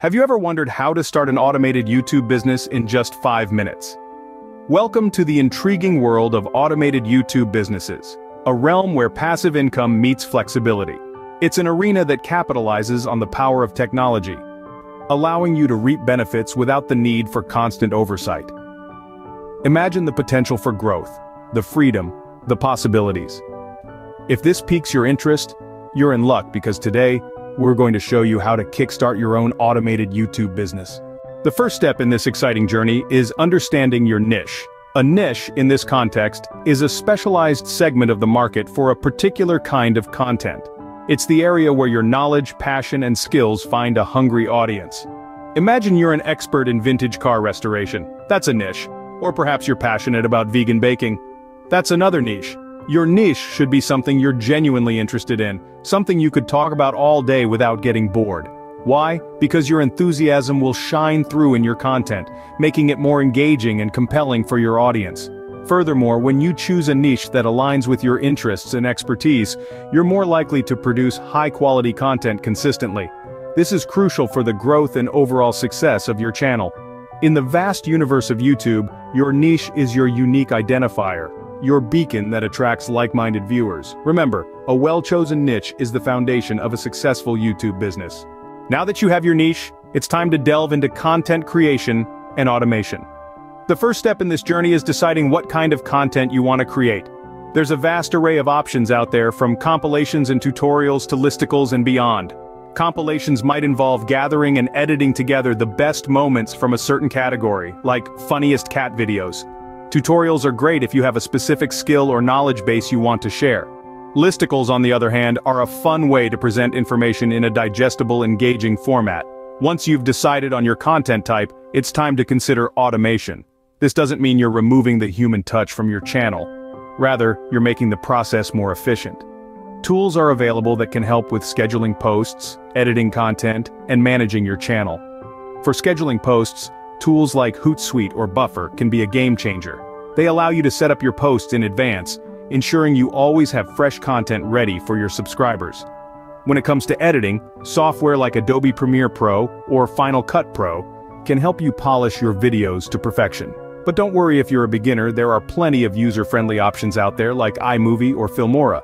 Have you ever wondered how to start an automated YouTube business in just 5 minutes? Welcome to the intriguing world of automated YouTube businesses, a realm where passive income meets flexibility. It's an arena that capitalizes on the power of technology, allowing you to reap benefits without the need for constant oversight. Imagine the potential for growth, the freedom, the possibilities. If this piques your interest, you're in luck because today, we're going to show you how to kickstart your own automated YouTube business. The first step in this exciting journey is understanding your niche. A niche, in this context, is a specialized segment of the market for a particular kind of content. It's the area where your knowledge, passion, and skills find a hungry audience. Imagine you're an expert in vintage car restoration. That's a niche. Or perhaps you're passionate about vegan baking. That's another niche. Your niche should be something you're genuinely interested in, something you could talk about all day without getting bored. Why? Because your enthusiasm will shine through in your content, making it more engaging and compelling for your audience. Furthermore, when you choose a niche that aligns with your interests and expertise, you're more likely to produce high-quality content consistently. This is crucial for the growth and overall success of your channel. In the vast universe of YouTube, your niche is your unique identifier, your beacon that attracts like-minded viewers. Remember, a well-chosen niche is the foundation of a successful YouTube business. Now that you have your niche, it's time to delve into content creation and automation. The first step in this journey is deciding what kind of content you want to create. There's a vast array of options out there from compilations and tutorials to listicles and beyond. Compilations might involve gathering and editing together the best moments from a certain category, like funniest cat videos. Tutorials are great if you have a specific skill or knowledge base you want to share. Listicles on the other hand are a fun way to present information in a digestible engaging format. Once you've decided on your content type, it's time to consider automation. This doesn't mean you're removing the human touch from your channel. Rather, you're making the process more efficient. Tools are available that can help with scheduling posts, editing content, and managing your channel. For scheduling posts, Tools like Hootsuite or Buffer can be a game changer. They allow you to set up your posts in advance, ensuring you always have fresh content ready for your subscribers. When it comes to editing, software like Adobe Premiere Pro or Final Cut Pro can help you polish your videos to perfection. But don't worry if you're a beginner, there are plenty of user-friendly options out there like iMovie or Filmora.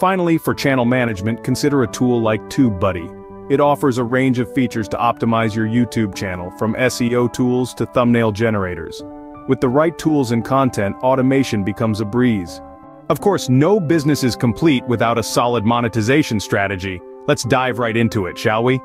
Finally, for channel management, consider a tool like TubeBuddy. It offers a range of features to optimize your YouTube channel, from SEO tools to thumbnail generators. With the right tools and content, automation becomes a breeze. Of course, no business is complete without a solid monetization strategy. Let's dive right into it, shall we?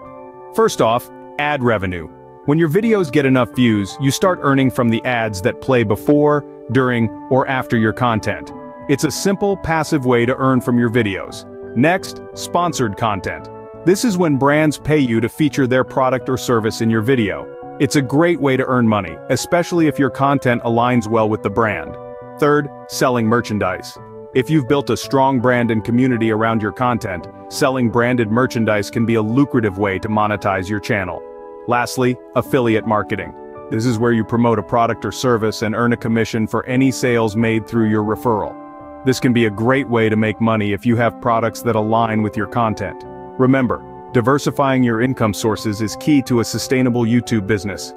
First off, ad revenue. When your videos get enough views, you start earning from the ads that play before, during, or after your content. It's a simple, passive way to earn from your videos. Next, sponsored content. This is when brands pay you to feature their product or service in your video. It's a great way to earn money, especially if your content aligns well with the brand. Third, selling merchandise. If you've built a strong brand and community around your content, selling branded merchandise can be a lucrative way to monetize your channel. Lastly, affiliate marketing. This is where you promote a product or service and earn a commission for any sales made through your referral. This can be a great way to make money if you have products that align with your content. Remember, diversifying your income sources is key to a sustainable YouTube business.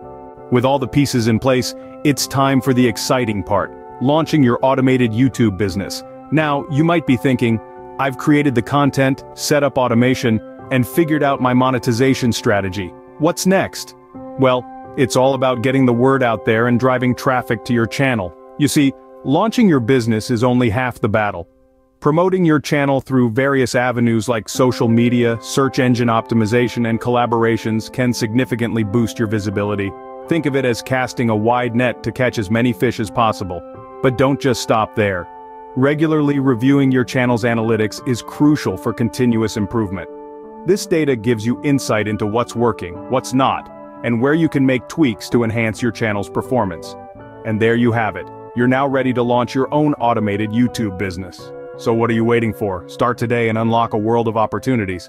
With all the pieces in place, it's time for the exciting part, launching your automated YouTube business. Now, you might be thinking, I've created the content, set up automation, and figured out my monetization strategy. What's next? Well, it's all about getting the word out there and driving traffic to your channel. You see, launching your business is only half the battle. Promoting your channel through various avenues like social media, search engine optimization and collaborations can significantly boost your visibility. Think of it as casting a wide net to catch as many fish as possible. But don't just stop there. Regularly reviewing your channel's analytics is crucial for continuous improvement. This data gives you insight into what's working, what's not, and where you can make tweaks to enhance your channel's performance. And there you have it. You're now ready to launch your own automated YouTube business. So what are you waiting for? Start today and unlock a world of opportunities.